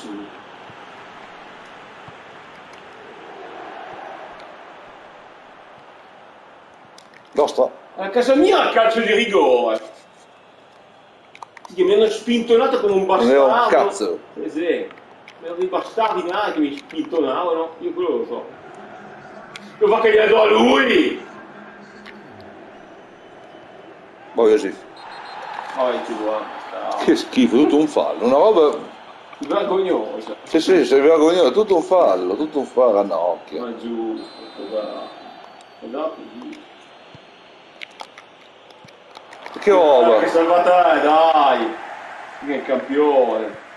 nessuno. Nostra. A casa mia il calcio di rigore. Che mi hanno spintonato come un Non bastardo. un cazzo. Eh sì. Erano dei bastardi là che mi spintonavano. Io quello lo so. Lo fa che gliela do a lui! Poi così. Poi ci vuole. Che schifo, tutto un fallo. Una roba. Vergognosa. Sì, sì, sei vergognoso, tutto un fallo, tutto un fallo, Ranocchia. Ma giù. Cosa... Che roba. che salvatore, dai! Che campione!